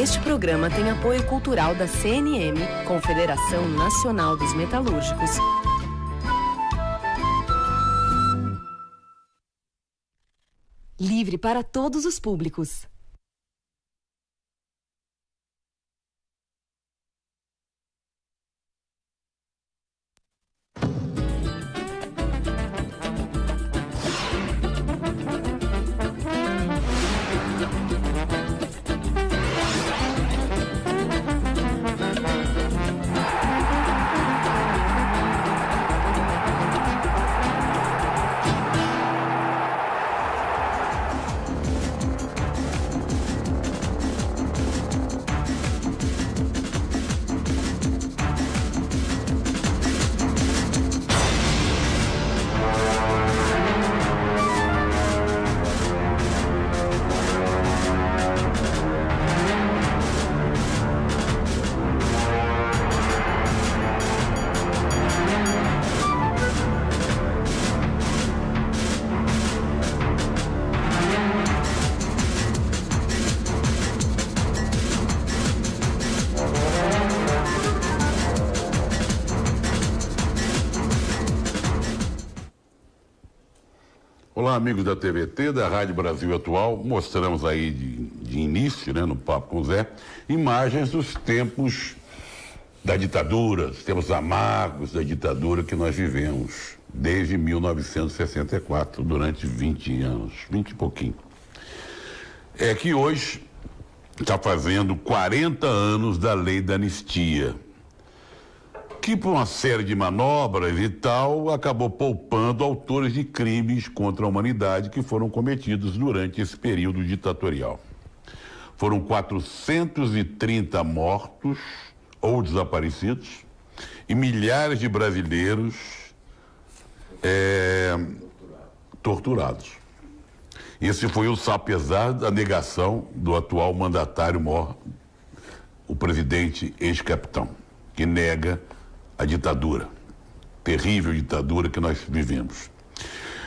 Este programa tem apoio cultural da CNM, Confederação Nacional dos Metalúrgicos. Livre para todos os públicos. Amigos da TVT, da Rádio Brasil Atual. Mostramos aí de, de início, né, no Papo com o Zé, imagens dos tempos da ditadura, dos tempos amargos da ditadura que nós vivemos desde 1964, durante 20 anos, 20 e pouquinho. É que hoje está fazendo 40 anos da lei da anistia que por uma série de manobras e tal, acabou poupando autores de crimes contra a humanidade que foram cometidos durante esse período ditatorial. Foram 430 mortos ou desaparecidos e milhares de brasileiros é, torturados. Esse foi o apesar da negação do atual mandatário mor, o presidente ex-capitão, que nega a ditadura, terrível ditadura que nós vivemos.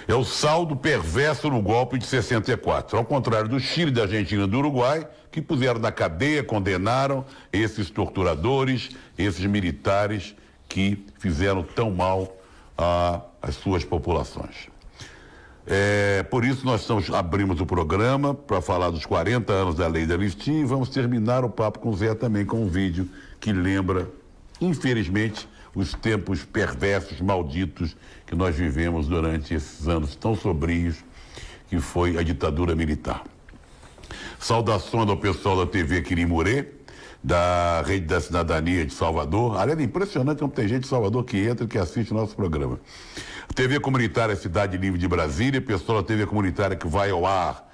É o saldo perverso no golpe de 64. Ao contrário do Chile, da Argentina e do Uruguai, que puseram na cadeia, condenaram esses torturadores, esses militares que fizeram tão mal às suas populações. É, por isso nós estamos, abrimos o programa para falar dos 40 anos da lei da anistia e vamos terminar o papo com o Zé também com um vídeo que lembra, infelizmente, os tempos perversos, malditos que nós vivemos durante esses anos tão sombrios que foi a ditadura militar. Saudações ao pessoal da TV Quirimurê, da Rede da Cidadania de Salvador. Aliás, é impressionante como tem gente de Salvador que entra e que assiste o nosso programa. TV Comunitária Cidade Livre de Brasília, pessoal da TV Comunitária que vai ao ar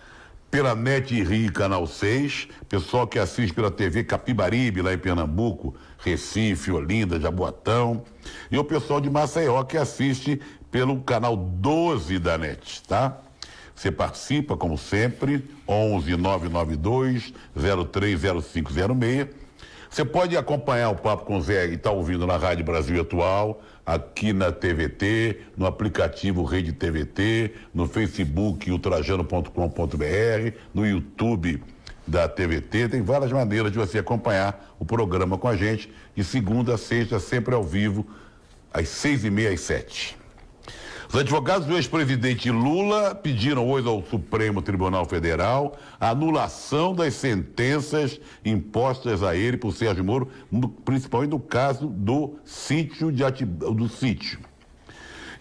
pela NET Rio, Canal 6, pessoal que assiste pela TV Capibaribe, lá em Pernambuco, Recife, Olinda, Jaboatão, e o pessoal de Maceió que assiste pelo canal 12 da NET, tá? Você participa, como sempre, 11 992 030506. Você pode acompanhar o Papo com o Zé e estar tá ouvindo na Rádio Brasil Atual, aqui na TVT, no aplicativo Rede TVT, no Facebook ultrajano.com.br, no YouTube da TVT. Tem várias maneiras de você acompanhar o programa com a gente, de segunda a sexta, sempre ao vivo, às seis e meia às sete. Os advogados do ex-presidente Lula pediram hoje ao Supremo Tribunal Federal a anulação das sentenças impostas a ele por Sérgio Moro, principalmente no caso do sítio de do sítio.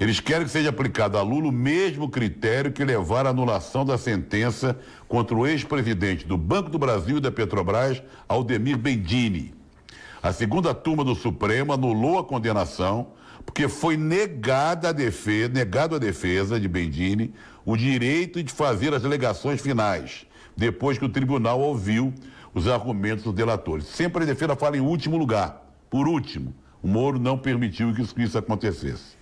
Eles querem que seja aplicado a Lula o mesmo critério que levar à anulação da sentença contra o ex-presidente do Banco do Brasil e da Petrobras, Aldemir Bendini. A segunda turma do Supremo anulou a condenação porque foi negada a defesa, negado a defesa de Bendini o direito de fazer as alegações finais, depois que o tribunal ouviu os argumentos dos delatores. Sempre a defesa fala em último lugar. Por último, o Moro não permitiu que isso acontecesse.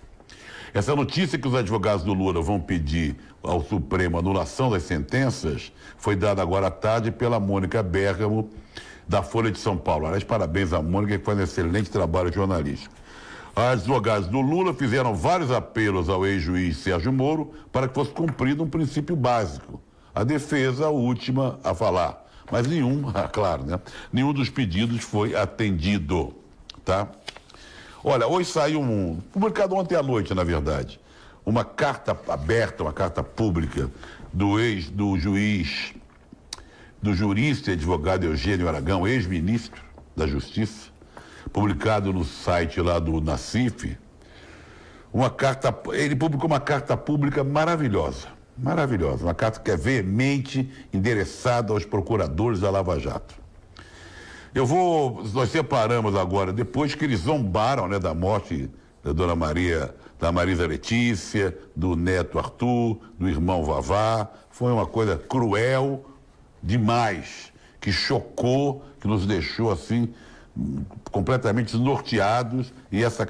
Essa notícia que os advogados do Lula vão pedir ao Supremo anulação das sentenças foi dada agora à tarde pela Mônica Bergamo, da Folha de São Paulo. Aliás, parabéns à Mônica, que faz um excelente trabalho jornalístico. As advogadas do Lula fizeram vários apelos ao ex-juiz Sérgio Moro para que fosse cumprido um princípio básico. A defesa, a última a falar. Mas nenhum, ah, claro, né? Nenhum dos pedidos foi atendido, tá? Olha, hoje saiu um, publicado ontem à noite, na verdade, uma carta aberta, uma carta pública do ex, do juiz, do jurista e advogado Eugênio Aragão, ex-ministro da Justiça, publicado no site lá do Nacif, uma carta, ele publicou uma carta pública maravilhosa, maravilhosa, uma carta que é veemente endereçada aos procuradores da Lava Jato. Eu vou, nós separamos agora, depois que eles zombaram né, da morte da dona Maria, da Marisa Letícia, do neto Arthur, do irmão Vavá, foi uma coisa cruel demais, que chocou, que nos deixou assim completamente desnorteados e essa,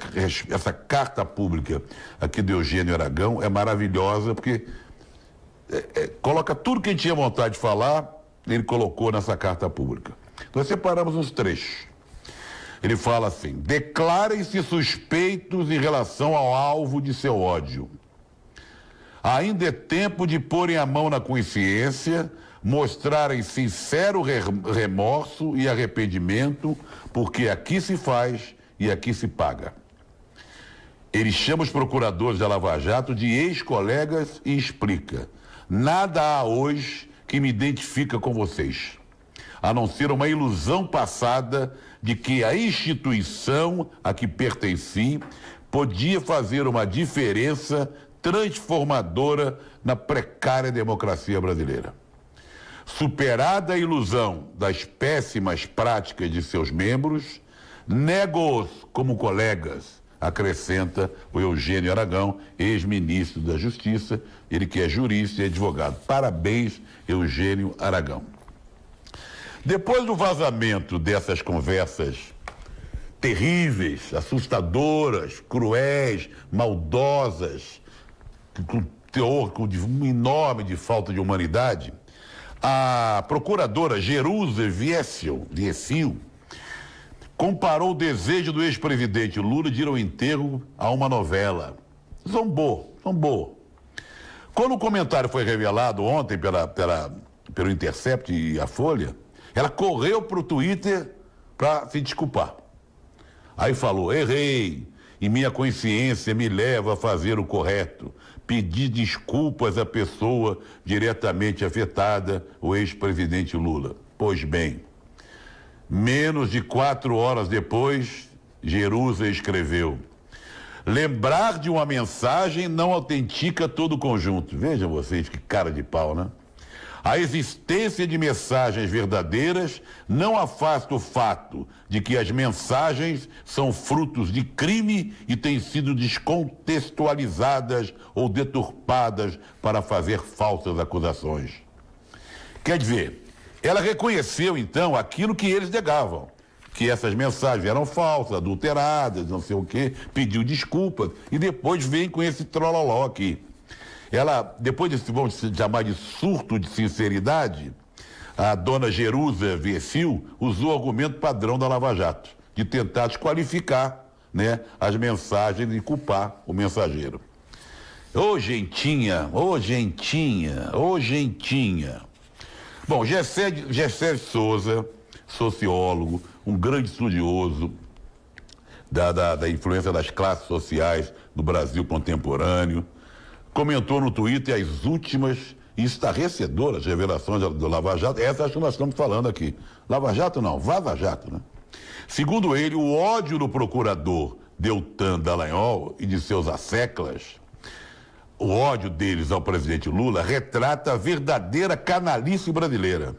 essa carta pública aqui do Eugênio Aragão é maravilhosa porque é, é, coloca tudo que a gente tinha vontade de falar, ele colocou nessa carta pública. Nós separamos uns trechos. Ele fala assim: declarem-se suspeitos em relação ao alvo de seu ódio. Ainda é tempo de porem a mão na consciência, mostrarem sincero remorso e arrependimento, porque aqui se faz e aqui se paga. Ele chama os procuradores da Lava Jato de ex-colegas e explica: nada há hoje que me identifica com vocês, a não ser uma ilusão passada de que a instituição a que pertenci podia fazer uma diferença transformadora na precária democracia brasileira. Superada a ilusão das péssimas práticas de seus membros, nego-os como colegas, acrescenta o Eugênio Aragão, ex-ministro da Justiça, ele que é jurista e advogado. Parabéns, Eugênio Aragão. Depois do vazamento dessas conversas terríveis, assustadoras, cruéis, maldosas, com teor com enorme de falta de humanidade, a procuradora Jerusa Viessil comparou o desejo do ex-presidente Lula de ir ao enterro a uma novela. Zombou, zombou. Quando o comentário foi revelado ontem pela, pela, pelo Intercept e a Folha, ela correu para o Twitter para se desculpar. Aí falou: errei, e minha consciência me leva a fazer o correto pedir desculpas à pessoa diretamente afetada, o ex-presidente Lula. Pois bem, menos de quatro horas depois, Jerusa escreveu: Lembrar de uma mensagem não autentica todo o conjunto. Vejam vocês que cara de pau, né? A existência de mensagens verdadeiras não afasta o fato de que as mensagens são frutos de crime e têm sido descontextualizadas ou deturpadas para fazer falsas acusações. Quer dizer, ela reconheceu então aquilo que eles negavam que essas mensagens eram falsas, adulteradas, não sei o quê, pediu desculpas e depois vem com esse trololó aqui. Ela, depois desse, vamos chamar de surto de sinceridade, a dona Jerusa Viecil usou o argumento padrão da Lava Jato, de tentar desqualificar né, as mensagens e culpar o mensageiro. Ô gentinha, ô gentinha, ô gentinha. Bom, Gessé, Gessé Souza, sociólogo, um grande estudioso da, da, da influência das classes sociais do Brasil contemporâneo, comentou no Twitter as últimas estarrecedoras revelações do Lava Jato. Essas que nós estamos falando aqui. Lava Jato não, Vaza Jato, né? Segundo ele, o ódio do procurador Deltan Dallagnol e de seus asseclas, o ódio deles ao presidente Lula retrata a verdadeira canalice brasileira.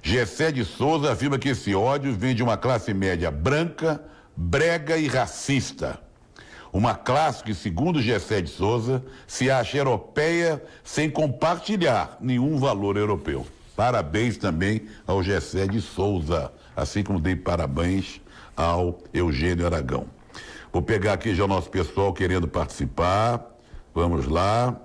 Gessé de Souza afirma que esse ódio vem de uma classe média branca, brega e racista uma classe que, segundo Gessé de Souza, se acha europeia sem compartilhar nenhum valor europeu. Parabéns também ao Gessé de Souza, assim como dei parabéns ao Eugênio Aragão. Vou pegar aqui já o nosso pessoal querendo participar. Vamos lá.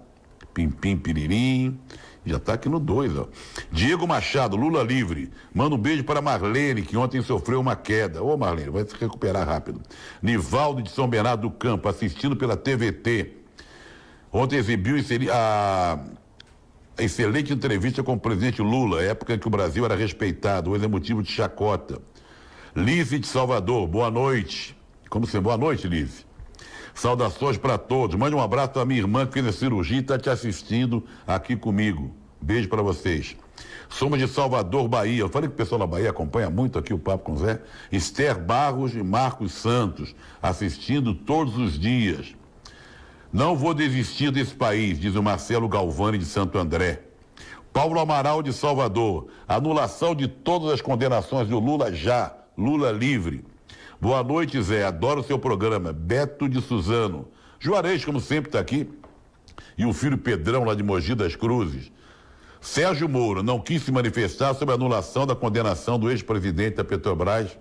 Pim, pim, piririm. Já está aqui no 2, ó. Diego Machado, Lula livre. Manda um beijo para Marlene, que ontem sofreu uma queda. Ô, Marlene, vai se recuperar rápido. Nivaldo de São Bernardo do Campo, assistindo pela TVT. Ontem exibiu a, excelente entrevista com o presidente Lula, época em que o Brasil era respeitado, hoje é motivo de chacota. Lize de Salvador, boa noite. Como você? Boa noite, Lize. Saudações para todos. Mande um abraço à minha irmã que fez a cirurgia e está te assistindo aqui comigo. Beijo para vocês. Somos de Salvador, Bahia. Eu falei que o pessoal da Bahia acompanha muito aqui o Papo com Zé. Esther Barros e Marcos Santos, assistindo todos os dias. Não vou desistir desse país, diz o Marcelo Galvani de Santo André. Paulo Amaral de Salvador. Anulação de todas as condenações do Lula já. Lula livre. Boa noite, Zé. Adoro o seu programa. Beto de Suzano. Juarez, como sempre, está aqui. E o filho Pedrão, lá de Mogi das Cruzes. Sérgio Moro não quis se manifestar sobre a anulação da condenação do ex-presidente da Petrobras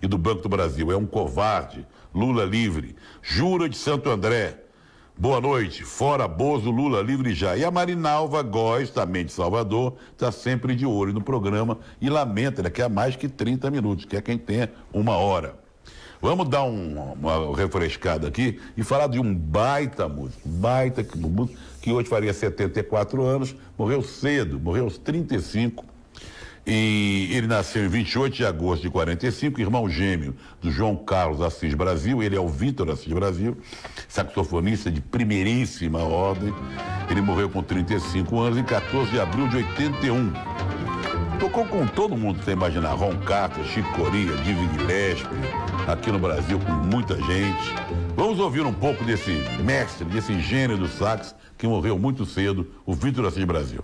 e do Banco do Brasil. É um covarde. Lula livre. Jura de Santo André. Boa noite. Fora Bozo, Lula livre já. E a Marinalva Góes, também de Salvador, está sempre de olho no programa e lamenta, ela quer mais que 30 minutos, quer quem tenha uma hora. Vamos dar um, uma refrescada aqui e falar de um baita músico, baita músico que hoje faria 74 anos, morreu cedo, morreu aos 35. E ele nasceu em 28 de agosto de 45, irmão gêmeo do João Carlos Assis Brasil, ele é o Vitor Assis Brasil, saxofonista de primeiríssima ordem. Ele morreu com 35 anos em 14 de abril de 81. Tocou com todo mundo, você imaginar, Ron Carter, Chico Coria, Divi Gillespie, aqui no Brasil com muita gente. Vamos ouvir um pouco desse mestre, desse gênio do sax, que morreu muito cedo, o Vitor Assis Brasil.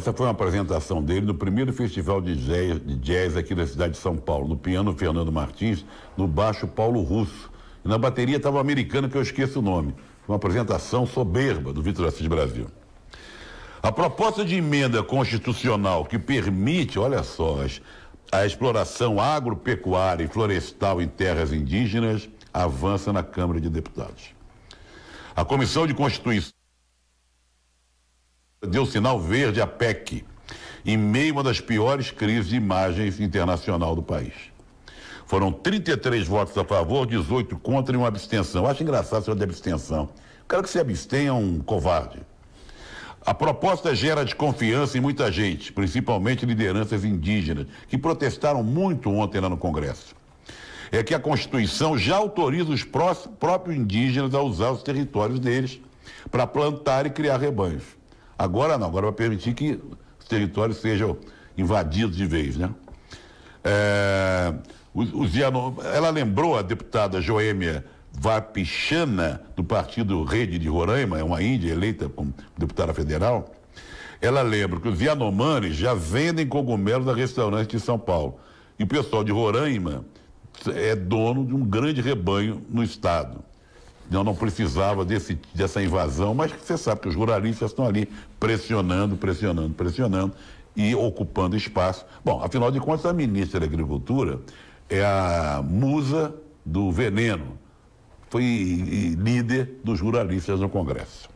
Essa foi uma apresentação dele no primeiro festival de jazz, de jazz aqui da cidade de São Paulo, no piano Fernando Martins, no baixo Paulo Russo. E na bateria estava um americano que eu esqueço o nome. Foi uma apresentação soberba do Vitor Assis Brasil. A proposta de emenda constitucional que permite, olha só, a exploração agropecuária e florestal em terras indígenas avança na Câmara de Deputados. A Comissão de Constituição deu sinal verde à PEC, em meio a uma das piores crises de imagens internacional do país. Foram 33 votos a favor, 18 contra e uma abstenção. Acho engraçado essa de abstenção. O cara que se abstém é um covarde. A proposta gera desconfiança em muita gente, principalmente lideranças indígenas, que protestaram muito ontem lá no Congresso. É que a Constituição já autoriza os próprios indígenas a usar os territórios deles para plantar e criar rebanhos. Agora não, agora vai permitir que os territórios sejam invadidos de vez, né? É, os, os, ela lembrou a deputada Joêmia Vapichana, do partido Rede de Roraima, é uma índia eleita como deputada federal. Ela lembra que os Yanomamis já vendem cogumelos a restaurantes de São Paulo. E o pessoal de Roraima é dono de um grande rebanho no estado. Não, não precisava desse, dessa invasão, mas você sabe que os ruralistas estão ali pressionando, pressionando, pressionando e ocupando espaço. Bom, afinal de contas, a ministra da Agricultura é a musa do veneno. Foi líder dos ruralistas no Congresso.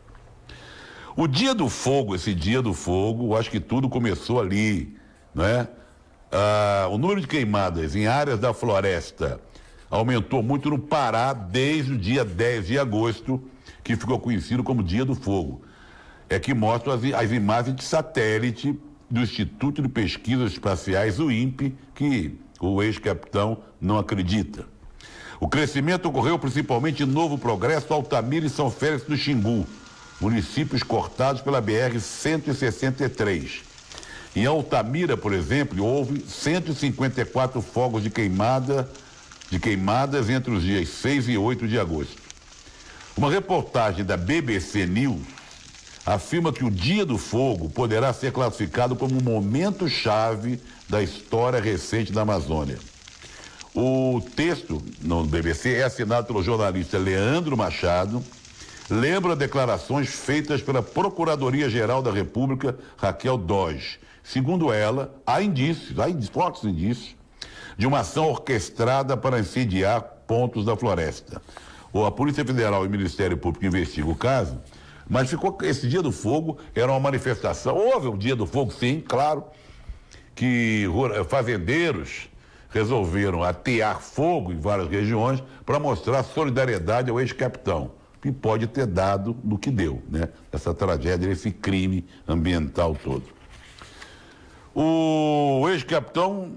O dia do fogo, esse dia do fogo, acho que tudo começou ali, né? Ah, o número de queimadas em áreas da floresta aumentou muito no Pará desde o dia 10 de agosto, que ficou conhecido como Dia do Fogo. É que mostra as, as imagens de satélite do Instituto de Pesquisas Espaciais, o INPE, que o ex-capitão não acredita. O crescimento ocorreu principalmente em Novo Progresso, Altamira e São Félix do Xingu, municípios cortados pela BR-163. Em Altamira, por exemplo, houve 154 fogos de queimada de queimadas entre os dias 6 e 8 de agosto. Uma reportagem da BBC News afirma que o Dia do Fogo poderá ser classificado como um momento chave da história recente da Amazônia. O texto no BBC é assinado pelo jornalista Leandro Machado, lembra declarações feitas pela Procuradoria-Geral da República, Raquel Dodge. Segundo ela, há indícios, há fortes indícios de uma ação orquestrada para incendiar pontos da floresta. A Polícia Federal e o Ministério Público investigam o caso, mas ficou esse dia do fogo era uma manifestação. Houve o dia do fogo, sim, claro, que fazendeiros resolveram atear fogo em várias regiões para mostrar solidariedade ao ex-capitão. E pode ter dado no que deu, né? Essa tragédia, esse crime ambiental todo. O ex-capitão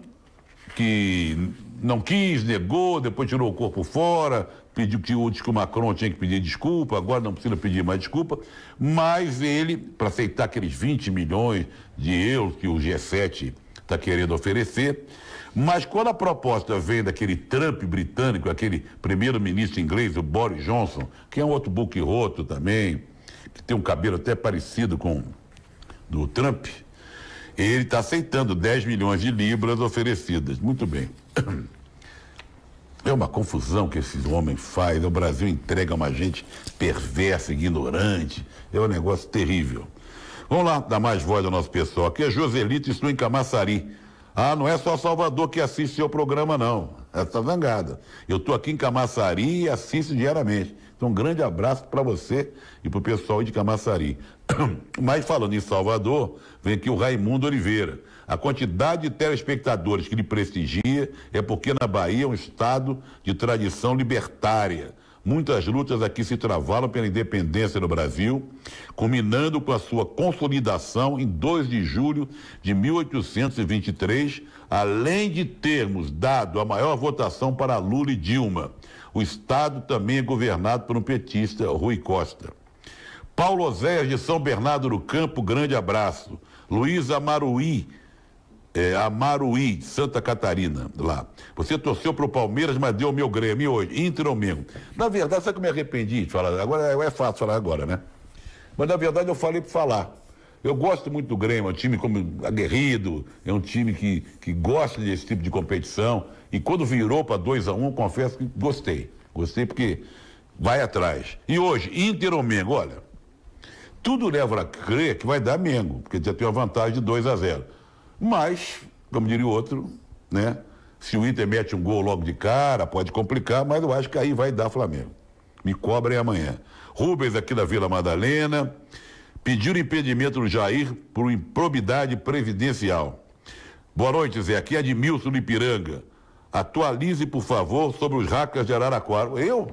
que não quis, negou, depois tirou o corpo fora, pediu que o, que o Macron tinha que pedir desculpa, agora não precisa pedir mais desculpa, mas ele, para aceitar aqueles 20 milhões de euros que o G7 está querendo oferecer, mas quando a proposta vem daquele Trump britânico, aquele primeiro-ministro inglês, o Boris Johnson, que é um outro buque roto também, que tem um cabelo até parecido com do Trump, ele está aceitando 10 milhões de libras oferecidas. Muito bem. É uma confusão que esse homem faz. O Brasil entrega uma gente perversa, ignorante. É um negócio terrível. Vamos lá, dar mais voz ao nosso pessoal. Aqui é Joselito, estou em Camaçari. Ah, não é só Salvador que assiste seu programa, não. Essa zangada. Eu estou aqui em Camaçari e assisto diariamente. Então, um grande abraço para você e para o pessoal de Camaçari. Mas falando em Salvador, vem aqui o Raimundo Oliveira. A quantidade de telespectadores que lhe prestigia é porque na Bahia é um estado de tradição libertária. Muitas lutas aqui se travaram pela independência no Brasil, culminando com a sua consolidação em 2 de julho de 1823, além de termos dado a maior votação para Lula e Dilma. O Estado também é governado por um petista, Rui Costa. Paulo Oséias de São Bernardo do Campo, grande abraço. Luiz Amaruí, é, Amaruí, Santa Catarina, lá. Você torceu para o Palmeiras, mas deu o meu Grêmio hoje, Inter ou Mengo. Na verdade, sabe que eu me arrependi de falar? Agora é, é fácil falar agora, né? Mas na verdade eu falei para falar. Eu gosto muito do Grêmio, é um time como aguerrido, é um time que, que gosta desse tipo de competição. E quando virou para 2 a 1 um, confesso que gostei. Gostei porque vai atrás. E hoje, Inter ou Mengo, olha, tudo leva a crer que vai dar Mengo, porque já tem uma vantagem de 2 a 0. Mas, como diria o outro, né? Se o Inter mete um gol logo de cara, pode complicar, mas eu acho que aí vai dar Flamengo. Me cobrem amanhã. Rubens aqui da Vila Madalena. Pediram impedimento do Jair por improbidade previdencial. Boa noite, Zé. Aqui é Admilson do Ipiranga. Atualize, por favor, sobre os hackers de Araraquara. Eu?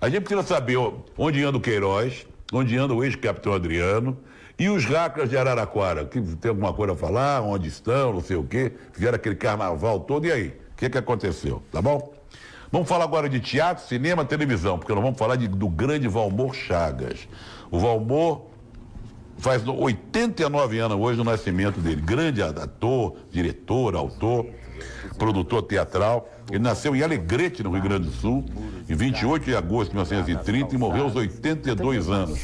A gente precisa saber onde anda o Queiroz, onde anda o ex-capitão Adriano e os hackers de Araraquara. Que tem alguma coisa a falar? Onde estão? Não sei o quê. Fizeram aquele carnaval todo. E aí? O que, que aconteceu? Tá bom? Vamos falar agora de teatro, cinema, televisão, porque nós vamos falar de, do grande Valmor Chagas. O Valmor faz 89 anos hoje do nascimento dele. Grande ator, diretor, autor produtor teatral. Ele nasceu em Alegrete, no Rio Grande do Sul, em 28 de agosto de 1930 e morreu aos 82 anos.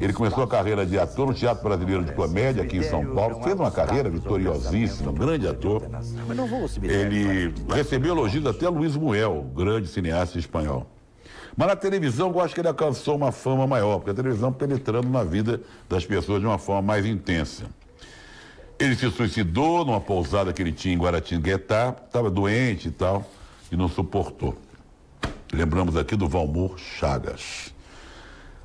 Ele começou a carreira de ator no Teatro Brasileiro de Comédia aqui em São Paulo, fez uma carreira vitoriosíssima, um grande ator. Ele recebeu elogios até Luiz Muel, grande cineasta espanhol. Mas na televisão eu acho que ele alcançou uma fama maior, porque a televisão penetrando na vida das pessoas de uma forma mais intensa. Ele se suicidou numa pousada que ele tinha em Guaratinguetá, estava doente e tal, e não suportou. Lembramos aqui do Valmor Chagas.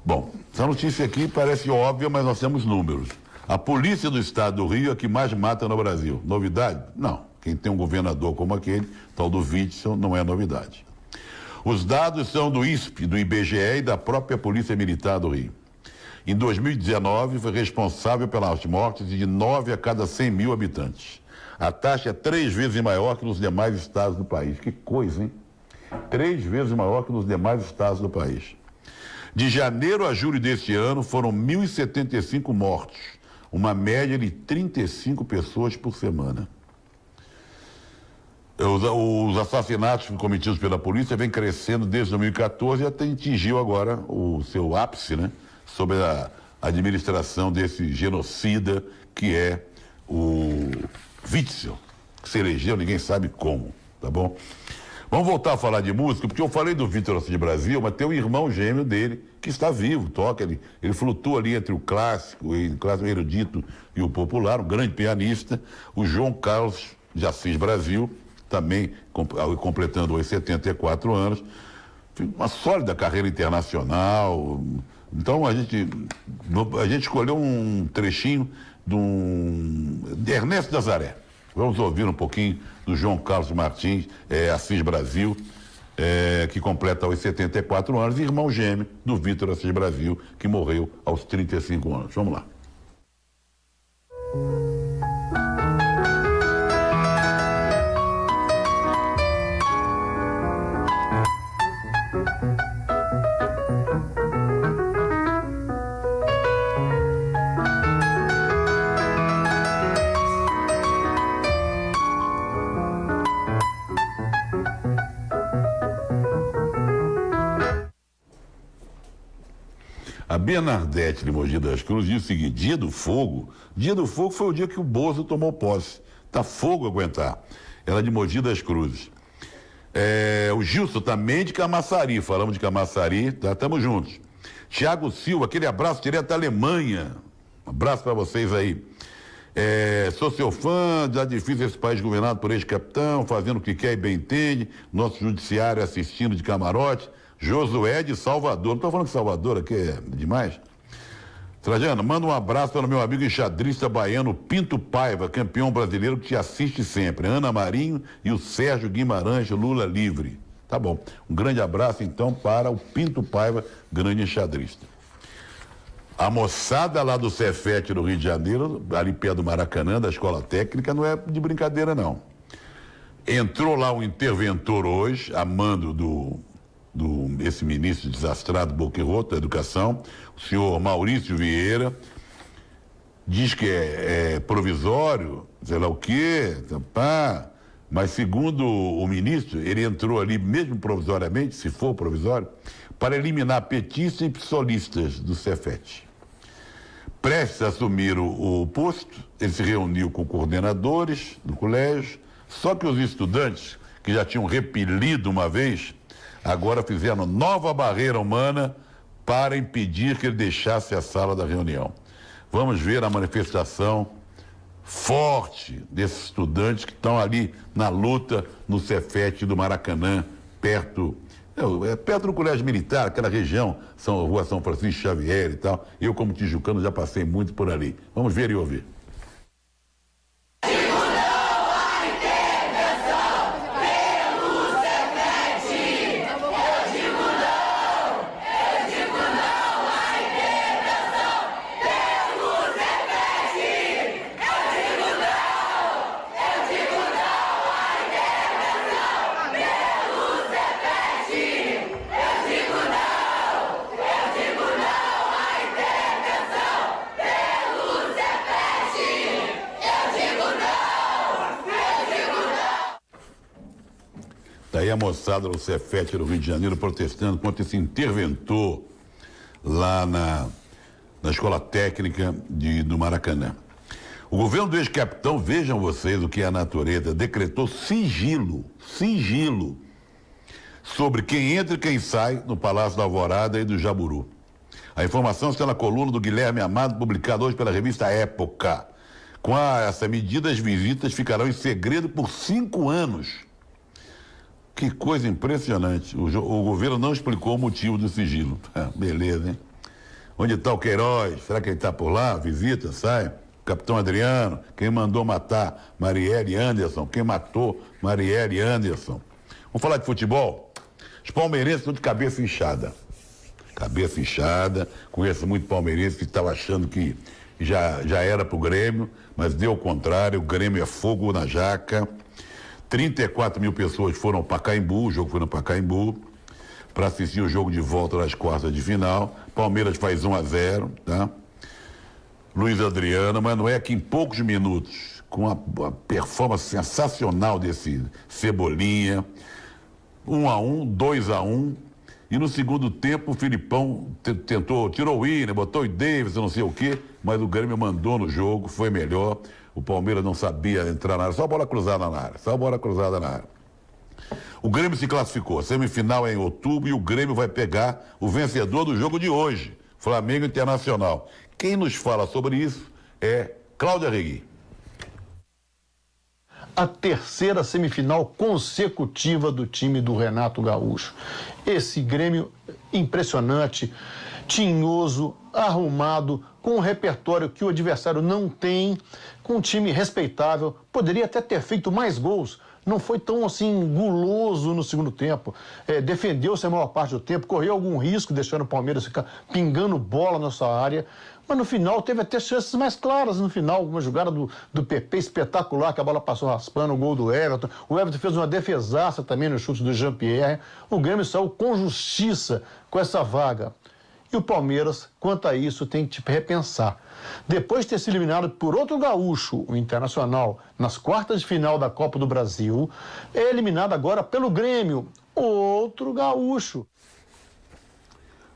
Bom, essa notícia aqui parece óbvia, mas nós temos números. A polícia do estado do Rio é que mais mata no Brasil. Novidade? Não. Quem tem um governador como aquele, tal do Witzel, não é novidade. Os dados são do ISP, do IBGE e da própria Polícia Militar do Rio. Em 2019, foi responsável pelas mortes de 9 a cada 100 mil habitantes. A taxa é três vezes maior que nos demais estados do país. Que coisa, hein? Três vezes maior que nos demais estados do país. De janeiro a julho deste ano, foram 1.075 mortos, uma média de 35 pessoas por semana. Os, os, assassinatos cometidos pela polícia vêm crescendo desde 2014 e até atingiu agora o seu ápice, né? Sobre a administração desse genocida que é o Witzel, que se elegeu, ninguém sabe como, tá bom? Vamos voltar a falar de música, porque eu falei do Vitor de Brasil, mas tem um irmão gêmeo dele que está vivo, toca, ele, ele flutua ali entre o clássico, o clássico erudito e o popular, um grande pianista, o João Carlos de Assis Brasil, também completando os 74 anos. Uma sólida carreira internacional. Então a gente, a gente escolheu um trechinho de, um, de Ernesto Nazaré. Vamos ouvir um pouquinho do João Carlos Martins, é, Assis Brasil, é, que completa aos 74 anos, e irmão gêmeo do Vitor Assis Brasil, que morreu aos 35 anos. Vamos lá. Bernadette de Mogi das Cruzes diz o seguinte: dia do fogo. Dia do fogo foi o dia que o Bozo tomou posse. Tá fogo aguentar. Ela é de Mogi das Cruzes. É, o Gilson também de Camaçari. Falamos de Camaçari, tá? Estamos juntos. Tiago Silva, aquele abraço direto da Alemanha. Um abraço para vocês aí. É, sou seu fã, já difícil esse país governado por ex-capitão, fazendo o que quer e bem entende, nosso judiciário assistindo de camarote. Josué de Salvador. Não estou falando que Salvador aqui é demais? Trajano, manda um abraço para o meu amigo enxadrista baiano Pinto Paiva, campeão brasileiro que te assiste sempre. Ana Marinho e o Sérgio Guimarães, Lula Livre. Tá bom. Um grande abraço então para o Pinto Paiva, grande enxadrista. A moçada lá do Cefete no Rio de Janeiro, ali perto do Maracanã, da escola técnica, não é de brincadeira não. Entrou lá um interventor hoje, a mando do do esse ministro desastrado Boquerroto da Educação, o senhor Maurício Vieira, diz que é, é provisório, sei lá o quê, pá, mas segundo o ministro, ele entrou ali, mesmo provisoriamente, se for provisório, para eliminar petistas e psolistas do Cefet. Prestes a assumir o, o posto, ele se reuniu com coordenadores do colégio, só que os estudantes, que já tinham repelido uma vez, agora fizeram nova barreira humana para impedir que ele deixasse a sala da reunião. Vamos ver a manifestação forte desses estudantes que estão ali na luta no Cefete do Maracanã, perto, é, perto do Colégio Militar, aquela região, São, Rua São Francisco Xavier e tal. Eu, como tijucano, já passei muito por ali. Vamos ver e ouvir. A moçada do Cefete no Rio de Janeiro protestando contra esse interventor lá na, na escola técnica de, do Maracanã. O governo do ex-capitão, vejam vocês o que é a natureza, decretou sigilo, sigilo, sobre quem entra e quem sai no Palácio da Alvorada e do Jaburu. A informação está na coluna do Guilherme Amado, publicada hoje pela revista Época. Com a, essa medida, as visitas ficarão em segredo por cinco anos. Que coisa impressionante. O, o, governo não explicou o motivo do sigilo. Ah, beleza, hein? Onde está o Queiroz? Será que ele está por lá? Visita, sai? Capitão Adriano, quem mandou matar Marielle Anderson? Quem matou Marielle Anderson? Vamos falar de futebol? Os palmeirenses estão de cabeça inchada. Cabeça inchada. Conheço muito palmeirense que estava achando que já, já era para o Grêmio, mas deu o contrário. O Grêmio é fogo na jaca. 34 mil pessoas foram ao Pacaembu, o jogo foi no Pacaembu, para assistir o jogo de volta das quartas de final. Palmeiras faz 1 a 0 tá? Luiz Adriano, mas não é que em poucos minutos, com a, a performance sensacional desse Cebolinha, 1 a 1 2 a 1 e no segundo tempo o Filipão tentou, tirou o William, botou o Davis, não sei o quê, mas o Grêmio mandou no jogo, foi melhor. O Palmeiras não sabia entrar na área, só bola cruzada na área, só bola cruzada na área. O Grêmio se classificou. A semifinal é em outubro e o Grêmio vai pegar o vencedor do jogo de hoje, Flamengo Internacional. Quem nos fala sobre isso é Cláudia Regui. a terceira semifinal consecutiva do time do Renato Gaúcho. Esse Grêmio impressionante, tinhoso, arrumado, com um repertório que o adversário não tem, com um time respeitável, poderia até ter feito mais gols. Não foi tão assim guloso no segundo tempo. É, Defendeu-se a maior parte do tempo, correu algum risco deixando o Palmeiras ficar pingando bola na sua área. Mas no final teve até chances mais claras no final. Uma jogada do, do PP espetacular, que a bola passou raspando, o gol do Everton. O Everton fez uma defesaça também no chute do Jean-Pierre. O Grêmio saiu com justiça com essa vaga. E o Palmeiras, quanto a isso, tem que repensar. Depois de ter se eliminado por outro gaúcho, o Internacional, nas quartas de final da Copa do Brasil, é eliminado agora pelo Grêmio, outro gaúcho.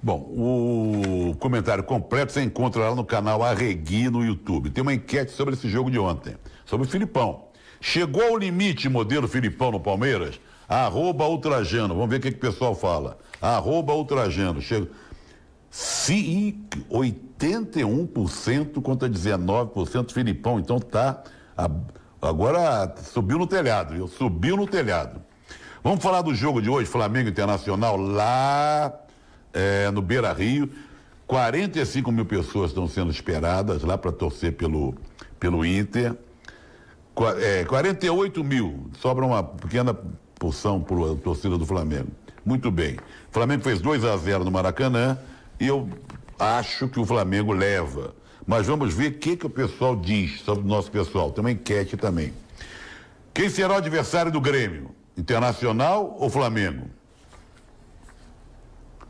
Bom, o comentário completo você encontra lá no canal Arregui no YouTube. Tem uma enquete sobre esse jogo de ontem, sobre o Filipão. Chegou ao limite modelo Filipão no Palmeiras? Arroba Ultrajano. Vamos ver o que, que o pessoal fala. Arroba Ultrajano. Chega... Se 81% contra 19% Filipão. Então tá. Agora subiu no telhado, viu? Subiu no telhado. Vamos falar do jogo de hoje, Flamengo Internacional, lá é, no Beira Rio. 45 mil pessoas estão sendo esperadas lá para torcer pelo, pelo Inter. É, 48 mil, sobra uma pequena porção para a torcida do Flamengo. Muito bem. O Flamengo fez 2 a 0 no Maracanã e eu acho que o Flamengo leva. Mas vamos ver o que, que o pessoal diz sobre o nosso pessoal. Tem uma enquete também. Quem será o adversário do Grêmio? Internacional ou Flamengo?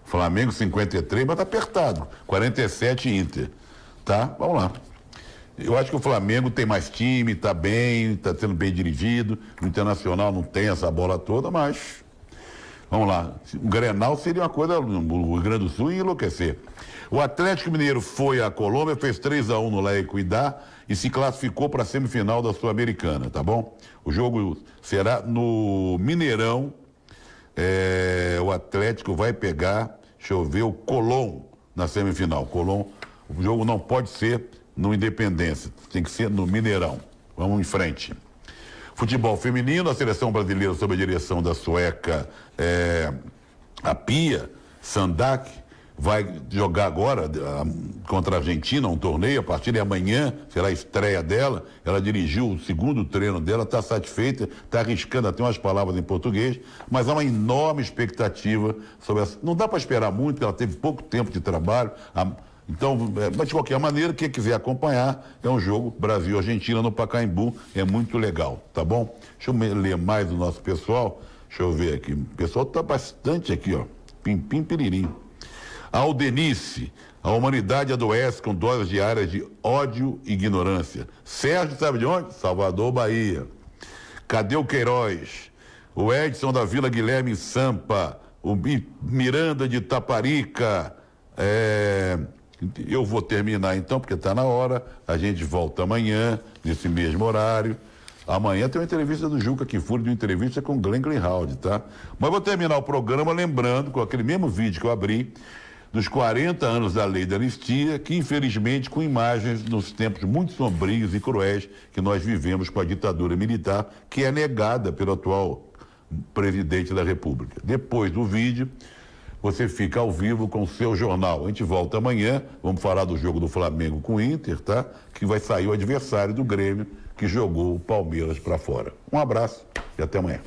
Flamengo 53, mas tá apertado. 47 Inter. Tá? Vamos lá. Eu acho que o Flamengo tem mais time, tá bem, tá sendo bem dirigido. O Internacional não tem essa bola toda, mas Vamos lá. O Grenal seria uma coisa, o Rio Grande do Sul ia enlouquecer. O Atlético Mineiro foi à Colômbia, fez 3 a 1 no La Equidad e se classificou para a semifinal da Sul-Americana, tá bom? O jogo será no Mineirão. É, o Atlético vai pegar, deixa eu ver, o Colom na semifinal. Colom, o jogo não pode ser no Independência, tem que ser no Mineirão. Vamos em frente. Futebol feminino, a seleção brasileira sob a direção da sueca é, a Pia Sandak vai jogar agora contra a Argentina um torneio, a partir de amanhã será a estreia dela. Ela dirigiu o segundo treino dela, está satisfeita, está arriscando até umas palavras em português, mas há uma enorme expectativa sobre essa. Não dá para esperar muito, ela teve pouco tempo de trabalho. A, então, é, mas de qualquer maneira, quem quiser acompanhar, é um jogo Brasil-Argentina no Pacaembu, é muito legal, tá bom? Deixa eu ler mais do nosso pessoal, deixa eu ver aqui. O pessoal está bastante aqui, ó. Pim, pim, piririm. Aldenice, a humanidade adoece com doses diárias de ódio e ignorância. Sérgio, sabe de onde? Salvador, Bahia. Cadê o Queiroz? O Edson da Vila Guilherme Sampa. O Miranda de Taparica. É, eu vou terminar então, porque está na hora. A gente volta amanhã, nesse mesmo horário. Amanhã tem uma entrevista do Juca Kifuri, de uma entrevista com Glenn Greenhalgh, tá? Mas vou terminar o programa lembrando, com aquele mesmo vídeo que eu abri, dos 40 anos da lei da anistia, que infelizmente com imagens nos tempos muito sombrios e cruéis que nós vivemos com a ditadura militar, que é negada pelo atual presidente da República. Depois do vídeo, você fica ao vivo com o seu jornal. A gente volta amanhã, vamos falar do jogo do Flamengo com o Inter, tá? Que vai sair o adversário do Grêmio que jogou o Palmeiras para fora. Um abraço e até amanhã.